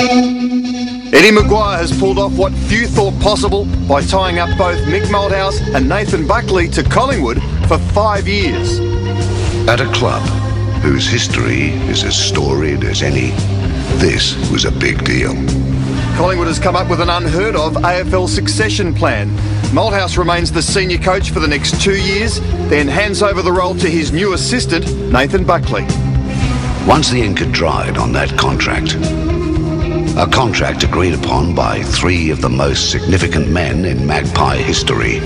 Eddie McGuire has pulled off what few thought possible by tying up both Mick Malthouse and Nathan Buckley to Collingwood for five years. At a club whose history is as storied as any, this was a big deal. Collingwood has come up with an unheard of AFL succession plan. Malthouse remains the senior coach for the next two years, then hands over the role to his new assistant, Nathan Buckley. Once the ink had dried on that contract, a contract agreed upon by three of the most significant men in Magpie history,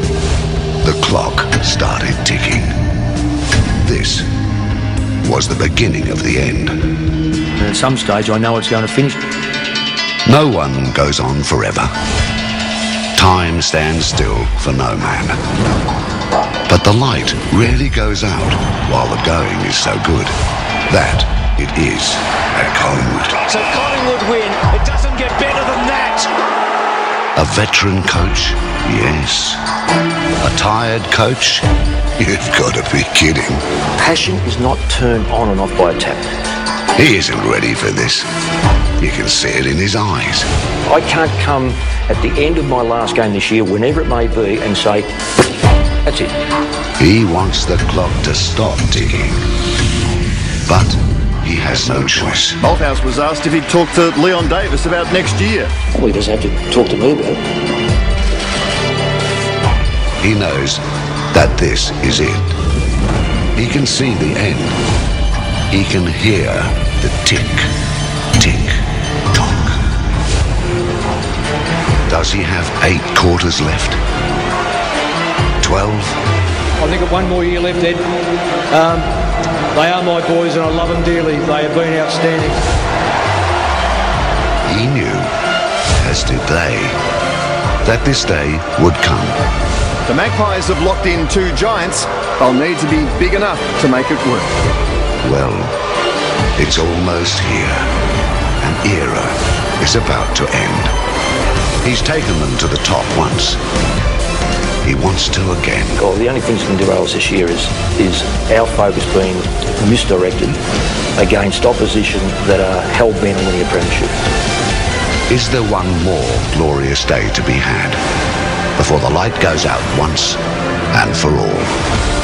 the clock started ticking. This was the beginning of the end. And at some stage, I know it's going to finish. No one goes on forever. Time stands still for no man. But the light rarely goes out while the going is so good. That it is at Collingwood. So Collingwood win. It doesn't get better than that. A veteran coach? Yes. A tired coach? You've got to be kidding. Passion is not turned on and off by a tap. He isn't ready for this. You can see it in his eyes. I can't come at the end of my last game this year, whenever it may be, and say, that's it. He wants the clock to stop ticking. But he has no choice. Malthouse was asked if he'd talk to Leon Davis about next year. Well, he doesn't have to talk to me about it. He knows that this is it. He can see the end. He can hear the tick, tick, tock. Does he have eight quarters left? Twelve? I think I've one more year left, Ed. Um, they are my boys and I love them dearly. They have been outstanding. He knew, as did they, that this day would come. The Magpies have locked in two giants. They'll need to be big enough to make it work. Well, it's almost here. An era is about to end. He's taken them to the top once. He wants to again. The only thing that can derail us this year is, is our focus being misdirected against opposition that are hell-bent on winning a premiership. Is there one more glorious day to be had before the light goes out once and for all?